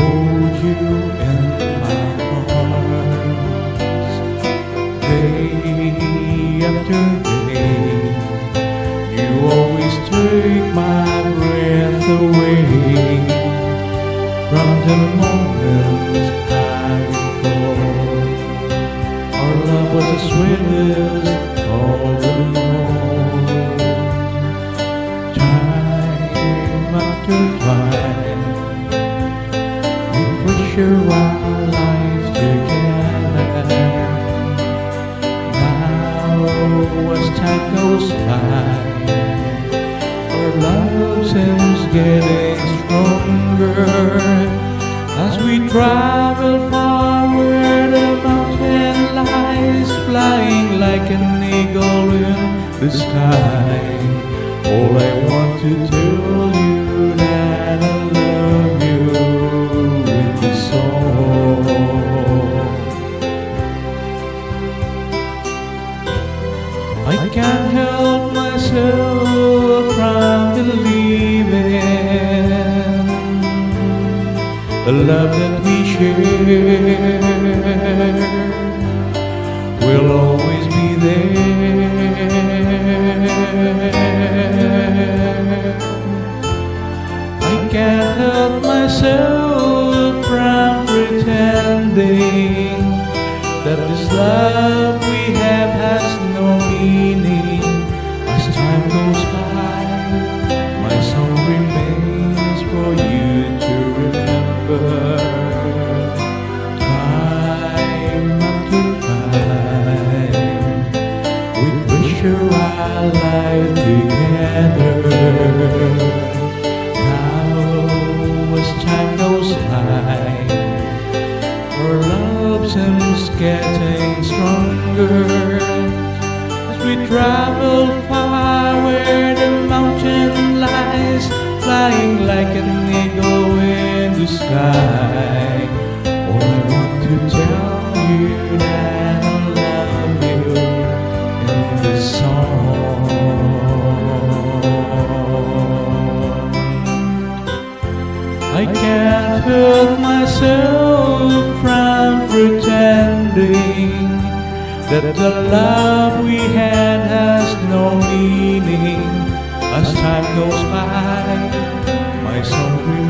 hold you in my arms day after day. You always take my breath away from the moments I recall. Our love was the sweetest of them all. Getting stronger as we travel far where the mountain lies, flying like an eagle in the sky. All I want to I can't help myself from believing the love that we share will always be there. I can't help myself from pretending that this love treasure our life together. Now, as time goes by, our love seems getting stronger as we travel far where the mountain lies, flying like an eagle in the sky. All I want to tell you that I can't help myself from pretending that the love we had has no meaning as time goes by. My soul remains